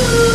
Ooh.